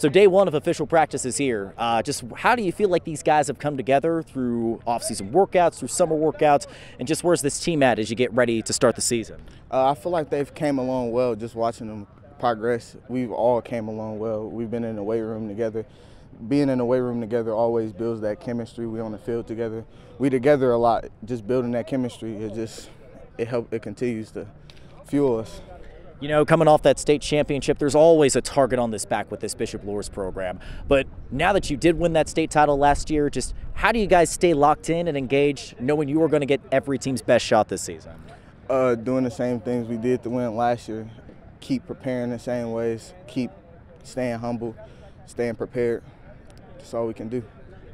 So day one of official practice is here. Uh, just how do you feel like these guys have come together through off-season workouts, through summer workouts, and just where's this team at as you get ready to start the season? Uh, I feel like they've came along well. Just watching them progress, we've all came along well. We've been in the weight room together. Being in the weight room together always builds that chemistry. We on the field together. We together a lot. Just building that chemistry, it just it help. It continues to fuel us. You know, coming off that state championship, there's always a target on this back with this Bishop Luers program. But now that you did win that state title last year, just how do you guys stay locked in and engaged, knowing you are going to get every team's best shot this season? Uh, doing the same things we did to win last year. Keep preparing the same ways. Keep staying humble, staying prepared. That's all we can do.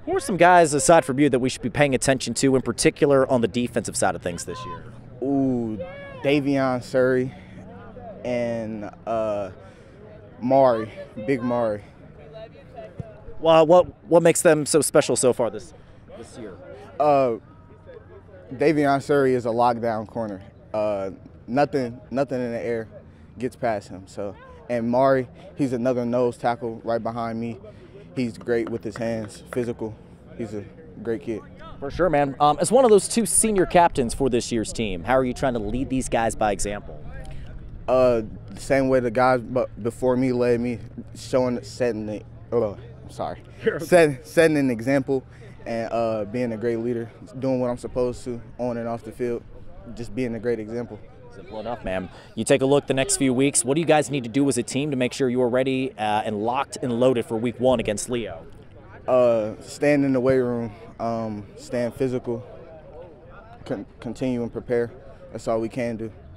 Who are some guys aside from you that we should be paying attention to, in particular on the defensive side of things this year? Ooh, Davion Surrey and uh, Mari, Big Mari. Well, what what makes them so special so far this this year? Uh, Davion Surrey is a lockdown corner. Uh, nothing, nothing in the air gets past him. So, and Mari, he's another nose tackle right behind me. He's great with his hands, physical. He's a great kid. For sure, man. Um, as one of those two senior captains for this year's team, how are you trying to lead these guys by example? Uh, same way the guys before me led me, showing, setting the, oh, sorry, setting, setting an example and uh, being a great leader, doing what I'm supposed to on and off the field, just being a great example. Simple enough, man. You take a look the next few weeks. What do you guys need to do as a team to make sure you are ready uh, and locked and loaded for week one against Leo? Uh, stand in the weight room, um, stand physical, con- continue and prepare. That's all we can do.